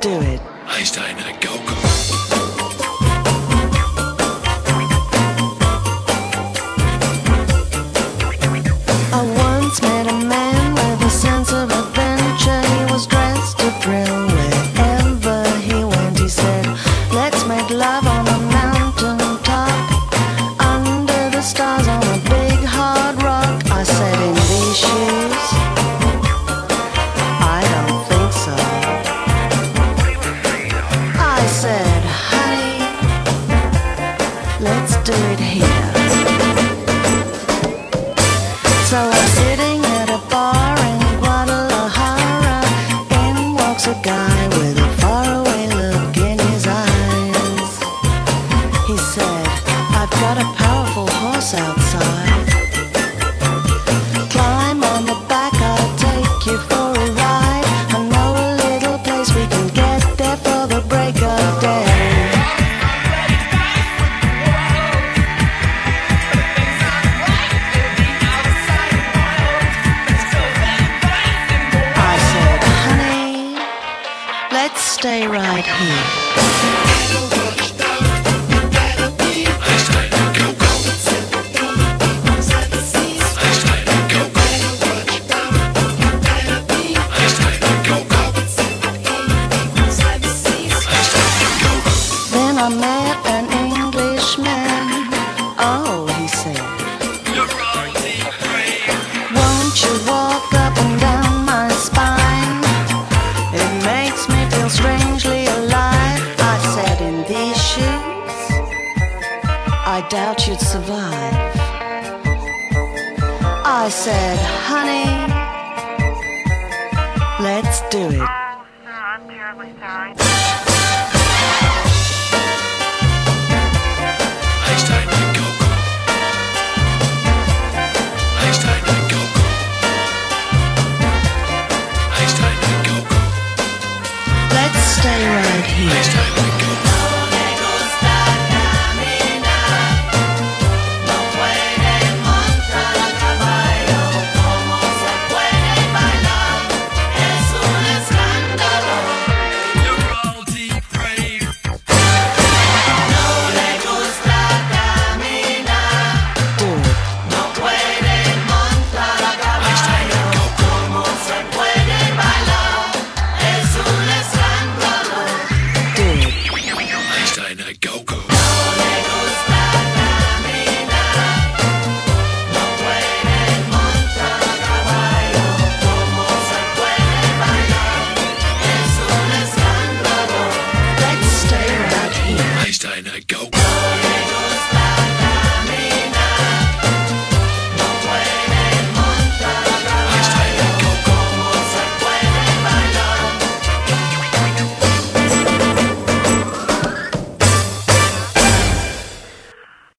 do it. Einstein, go, go. Let's do it here. Stay right here. Then I'm mad doubt you'd survive. I said, honey, let's do it. Oh, I'm terribly sorry.